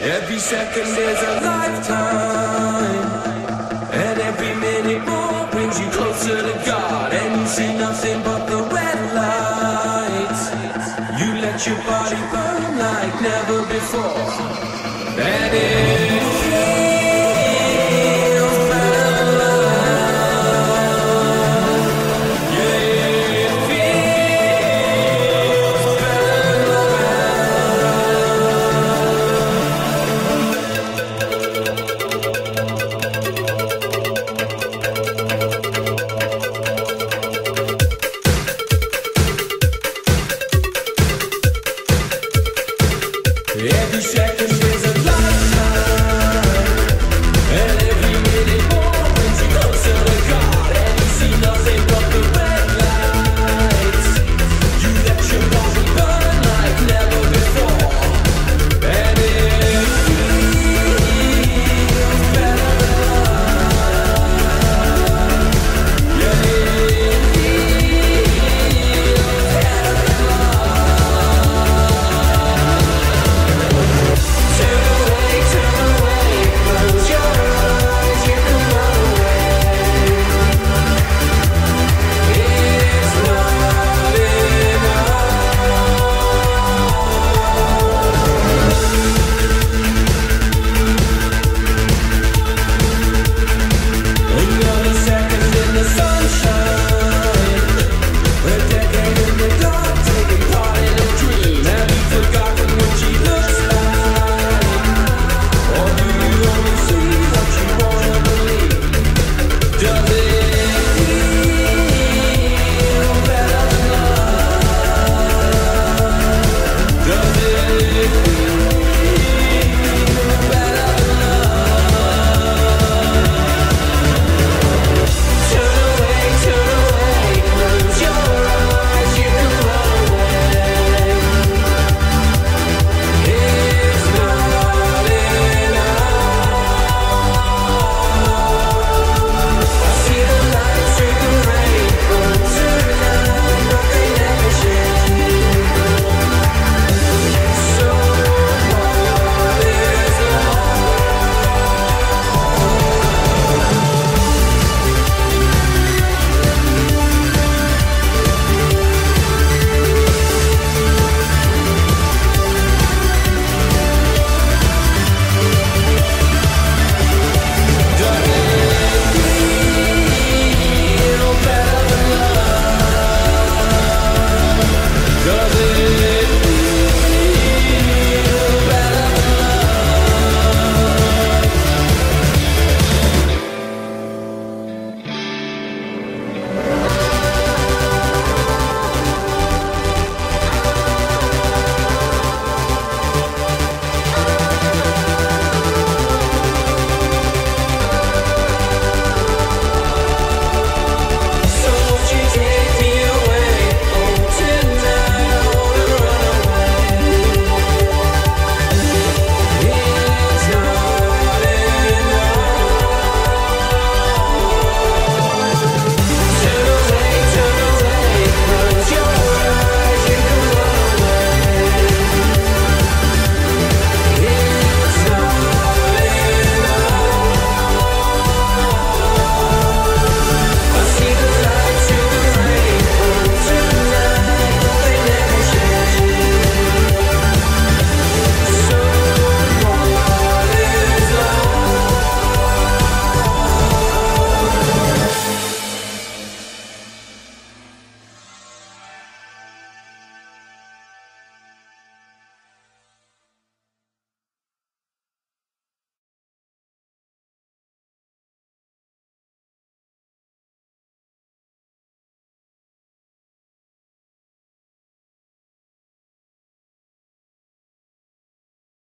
Every second is a lifetime, and every minute more brings you closer to God. And you see nothing but the red lights. You let your body burn like never before, and it And there's a life.